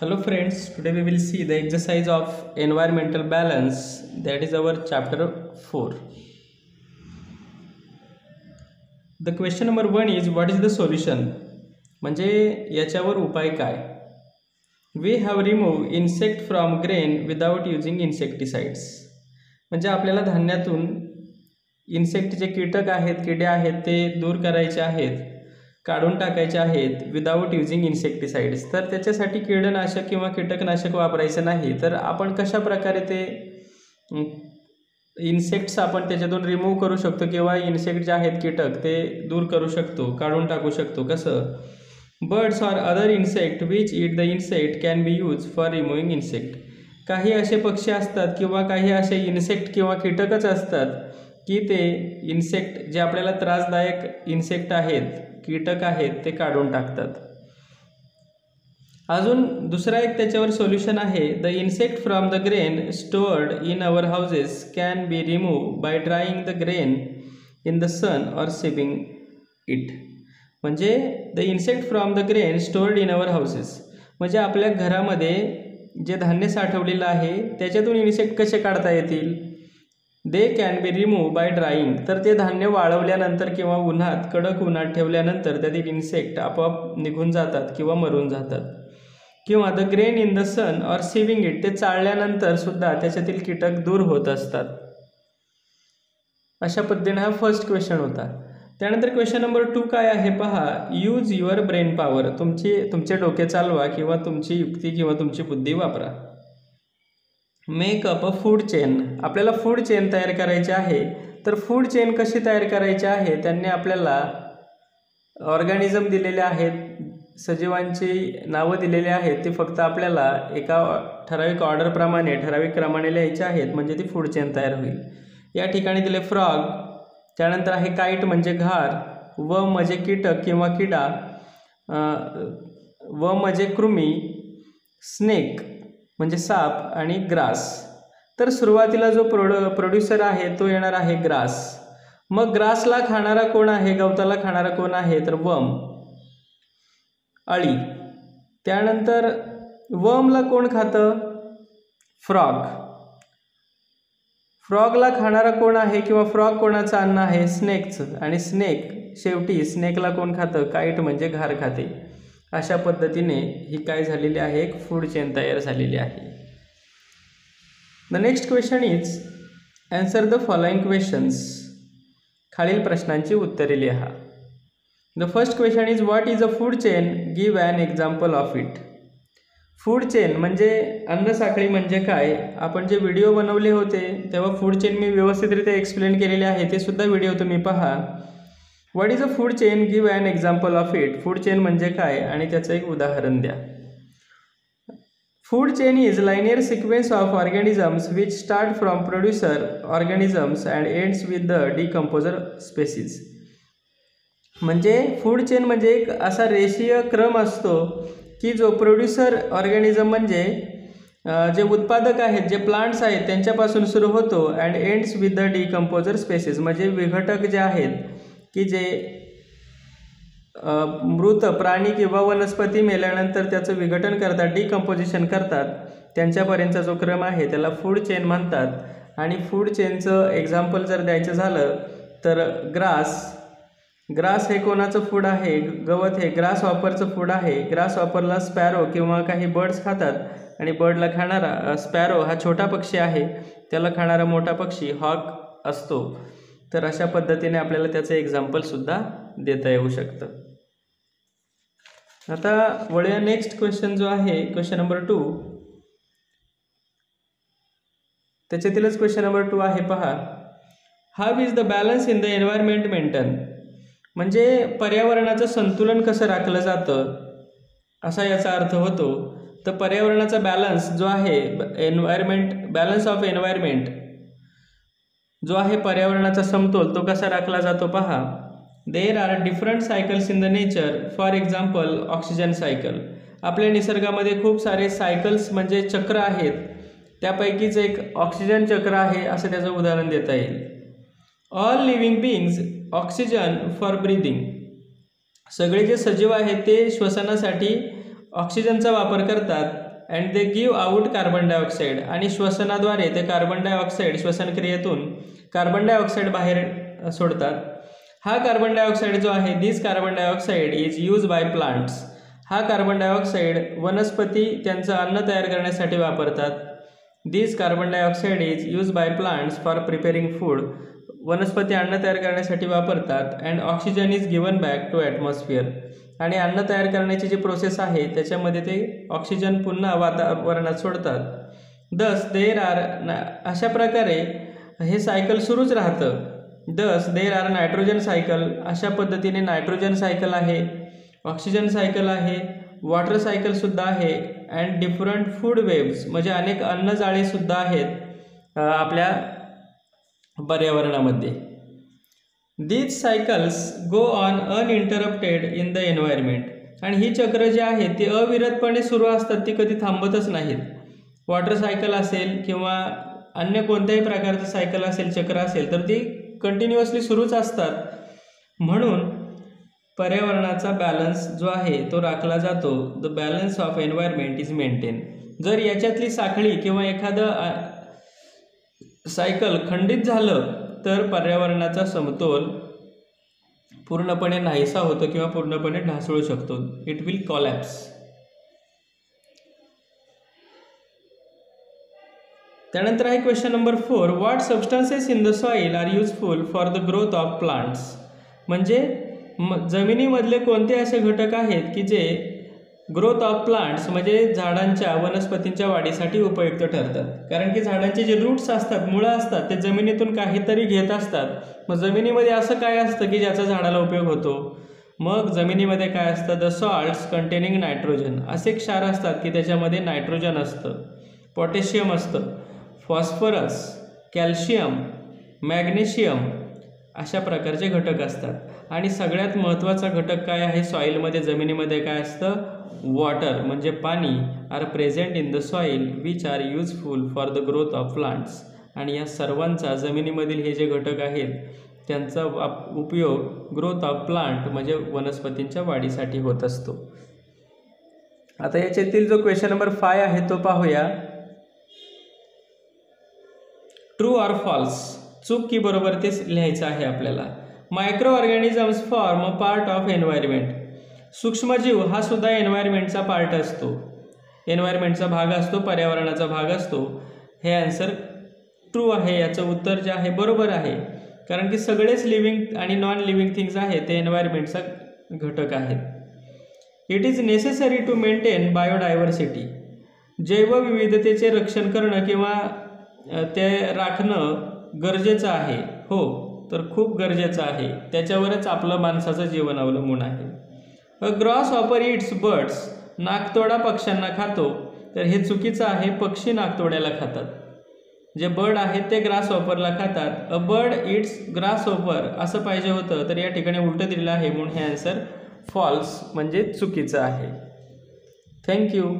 Hello friends, today we will see the exercise of environmental balance that is our chapter 4. The question number 1 is what is the solution? म्हणजे याच्यावर उपाय काय we have remove insect from grain without using insecticides म्हणजे आपल्याला धान्यातून insect जे कीटक आहेत किडे आहेत ते दूर करायचे आहेत काढून टाकायचे आहेत विदाऊट युजिंग इन्सेक्टिसाइड्स तर त्याच्यासाठी कीडनाशक किंवा कीटकनाशक वापरायचं नाही. तर आपण कशा प्रकारे ते इन्सेक्ट्स आपण त्याच्यातून रिमूव्ह करू शकतो किंवा इन्सेक्ट जे आहेत कीटक ते दूर करू शकतो काढून टाकू शकतो. कसं? Birds or other insect which it the insect can be use for removing insect काही असे पक्षी असतात किंवा काही असे इन्सेक्ट किंवा कीटकच असतात की ते इन्सेक्ट जे आपल्याला त्रासदायक इन्सेक्ट आहेत कीटक आहेत ते काढून टाकतात. अजून दुसरा एक त्याच्यावर सोल्युशन आहे. The insect from the grain stored in our houses can be remove by drying the grain in the sun or saving it म्हणजे the insect from the grain stored in our houses म्हणजे आपल्या घरामध्ये जे धान्य साठवलेलं आहे त्याच्यातून insect कसे काढता येतील? They can be remove by drying तर ते धान्य वाळवल्यानंतर किंवा उन्हात कडक उन्हात ठेवल्यानंतर त्यातील इन्सेक्ट आपोआप निघून जातात किंवा मरून जातात. किंवा the grain in the sun or sieving it ते चाळल्यानंतर सुद्धा त्याच्यातील कीटक दूर होत असतात. अशा पद्धतीने हा फर्स्ट क्वेश्चन होता. त्यानंतर क्वेश्चन नंबर टू काय आहे पहा. यूज युअर ब्रेन पॉवर तुमची तुमचे डोके चालवा किंवा तुमची युक्ती किंवा तुमची बुद्धी वापरा. Make up a food chain आपल्याला फूड चेन तयार करायची आहे. तर फूड चेन कशी तयार करायची आहे? त्यांनी आपल्याला ऑर्गॅनिझम दिलेले आहेत. सजीवांची नावं दिलेली आहेत. ती फक्त आपल्याला एका ठराविक ऑर्डरप्रमाणे ठराविक क्रमाने लिहायची आहेत. म्हणजे ती फूड चेन तयार होईल. या ठिकाणी दिले फ्रॉग त्यानंतर आहे काईट म्हणजे घार. व म्हणजे कीटक किंवा किडा. व म्हणजे कृमी. स्नेक म्हणजे साप आणि ग्रास. तर सुरुवातीला जो प्रोड प्रोड्युसर आहे तो येणार आहे ग्रास. मग ग्रासला खाणारा कोण आहे? गवताला खाणारा कोण आहे? तर वम. अळी. त्यानंतर वमला कोण खातं? फ्रॉग. फ्रॉगला खाणारा कोण आहे किंवा फ्रॉग कोणाचं अन्न आहे? स्नेकचं. आणि स्नेक शेवटी स्नेकला कोण खातं? काईट म्हणजे घार खाते. अशा पद्धतीने ही काय झालेली आहे? एक फूड चेन तयार झालेली आहे. The next question is answer the following questions खालील प्रश्नांची उत्तरे लिहा. The first question is what is a food chain give an example of it food chain म्हणजे अन्नसाखळी म्हणजे काय? आपण जे व्हिडिओ बनवले होते तेव्हा फूड चेन मी व्यवस्थितरित्या एक्सप्लेन केलेले आहे ते सुद्धा व्हिडिओ तुम्ही पहा. What is a food chain give an example of it food chain म्हणजे काय? आणि त्याचं एक उदाहरण द्या. Food chain is linear sequence of organisms which start from producer organisms and ends with the decomposer species म्हणजे फूड चेन म्हणजे एक असा रेषीय क्रम असतो की जो प्रोड्युसर ऑर्गॅनिझम म्हणजे जे उत्पादक आहेत जे प्लांट्स आहेत त्यांच्यापासून सुरू होतो and ends with the decomposer species म्हणजे विघटक जे आहेत की जे मृत प्राणी किंवा वनस्पती मेल्यानंतर त्याचं विघटन करतात डिकम्पोजिशन करतात त्यांच्यापर्यंतचा जो क्रम आहे त्याला फूड चेन म्हणतात. आणि फूड चेनचं एक्झाम्पल जर द्यायचं झालं तर ग्रास ग्रास हे कोणाचं फूड आहे? गवत हे ग्रास ऑपरचं फूड आहे. ग्रास ऑपरला स्पॅरो किंवा काही बर्ड्स खातात आणि बर्डला खाणारा स्पॅरो हा छोटा पक्षी आहे. त्याला खाणारा मोठा पक्षी हॉक असतो. तर अशा पद्धतीने आपल्याला त्याचं एक्झाम्पलसुद्धा देता येऊ शकतं. आता वळूया नेक्स्ट क्वेश्चन जो आहे क्वेश्चन नंबर टू त्याच्यातीलच क्वेश्चन नंबर टू आहे पहा. How is the balance in the environment maintain म्हणजे पर्यावरणाचं संतुलन कसं राखलं जातं? असा याचा अर्थ होतो. तर पर्यावरणाचा बॅलन्स जो आहे एन्व्हायरमेंट बॅलन्स ऑफ एन्व्हायरमेंट जो आहे पर्यावरणाचा समतोल तो कसा राखला जातो पहा. There are different cycles in the nature for example oxygen cycle आपल्या निसर्गामध्ये खूप सारे सायकल्स म्हणजे चक्र आहेत. त्यापैकीच एक ऑक्सिजन चक्र आहे असं त्याचं उदाहरण देता येईल. All living beings oxygen for breathing सगळे जे सजीव आहेत ते श्वसनासाठी ऑक्सिजनचा वापर करतात. And they give out carbon dioxide आणि श्वसनाद्वारे ते कार्बन डायऑक्साईड श्वसनक्रियेतून कार्बन डायऑक्साईड बाहेर सोडतात. हा कार्बन डायऑक्साईड जो आहे this carbon dioxide is use by plants हा कार्बन डायऑक्साईड वनस्पती त्यांचं अन्न तयार करण्यासाठी वापरतात. This carbon dioxide is use by plants for preparing food वनस्पती अन्न तयार करण्यासाठी वापरतात. And oxygen is given back to atmosphere आणि अन्न तयार करण्याची जी प्रोसेस आहे त्याच्यामध्ये ते ऑक्सिजन पुन्हा वातावरणात सोडतात. दस देर आर अशा प्रकारे हे सायकल सुरूच राहतं. दस देर आर नायट्रोजन सायकल अशा पद्धतीने नायट्रोजन सायकल आहे ऑक्सिजन सायकल आहे वॉटर सायकलसुद्धा आहे अँड डिफरंट फूड वेव्स म्हणजे अनेक अन्नजाळेसुद्धा आहेत आपल्या पर्यावरणामध्ये. These cycles go on uninterrupted in the environment आणि ही चक्र जी आहेत ती अविरतपणे सुरू असतात ती कधी थांबतच नाहीत. वॉटर सायकल असेल किंवा अन्य कोणत्याही प्रकारचं सायकल असेल चक्र असेल तर ती कंटिन्युअसली सुरूच असतात. म्हणून पर्यावरणाचा बॅलन्स जो आहे तो राखला जातो. The balance of environment is maintain जर याच्यातली साखळी किंवा एखादं सायकल खंडित झालं तर पर्यावरणाचा समतोल पूर्णपणे नाहीसा होतो किंवा पूर्णपणे ढासळू शकतो. इट विल कॉलॅप्स त्यानंतर आहे question number four what substances in the soil are useful for the growth of plants म्हणजे म जमिनीमधले कोणते असे घटक आहेत की जे ग्रोथ ऑफ प्लांट्स म्हणजे झाडांच्या वनस्पतींच्या वाढीसाठी उपयुक्त ठरतात. कारण की झाडांचे जे रूट्स असतात मुळं असतात ते जमिनीतून काहीतरी घेत असतात. मग जमिनीमध्ये असं काय असतं की ज्याचा झाडाला उपयोग होतो? मग जमिनीमध्ये काय असतं? द सॉल्ट्स कंटेनिंग नायट्रोजन असे क्षार असतात की त्याच्यामध्ये नायट्रोजन असतं. पोटॅशियम असतं. फॉस्फरस कॅल्शियम मॅग्नेशियम अशा प्रकारचे घटक असतात. आणि सगळ्यात महत्त्वाचा घटक काय आहे? सॉईलमध्ये जमिनीमध्ये काय असतं? वॉटर म्हणजे पाणी. Are present in the soil which are useful for the growth of plants आणि या सर्वांचा जमिनीमधील हे जे घटक आहेत त्यांचा वाप उपयोग ग्रोथ ऑफ प्लांट म्हणजे वनस्पतींच्या वाढीसाठी होत असतो. आता याच्यातील जो क्वेश्चन नंबर फाय आहे तो पाहूया. ट्रू ऑर फॉल्स चूक की बरोबर तेच लिहायचं आहे आपल्याला. Microorganisms form a part of environment सूक्ष्मजीव हा सुद्धा एन्व्हायरमेंटचा पार्ट असतो. एन्व्हायरमेंटचा भाग असतो पर्यावरणाचा भाग असतो. हे आन्सर ट्रू आहे याचं उत्तर जे आहे बरोबर आहे. कारण की सगळेच लिव्हिंग आणि नॉन लिव्हिंग थिंग्स आहेत ते एन्व्हायरमेंटचा घटक आहेत. It is necessary to maintain biodiversity जैवविविधतेचे रक्षण करणं किंवा ते राखणं गरजेचं आहे. हो. तर खूप गरजेचं आहे. त्याच्यावरच आपलं माणसाचं जीवन अवलंबून आहे. A grasshopper eats birds. नाकतोडा पक्ष्यांना खातो. तर हे चुकीचं आहे पक्षी नागतोड्याला खातात. जे बर्ड आहेत ते ग्रास ऑपरला खातात. A bird it's grasshopper असं पाहिजे होतं तर या ठिकाणी उलटं दिलेलं आहे म्हणून हे आन्सर फॉल्स म्हणजे चुकीचं आहे. थँक्यू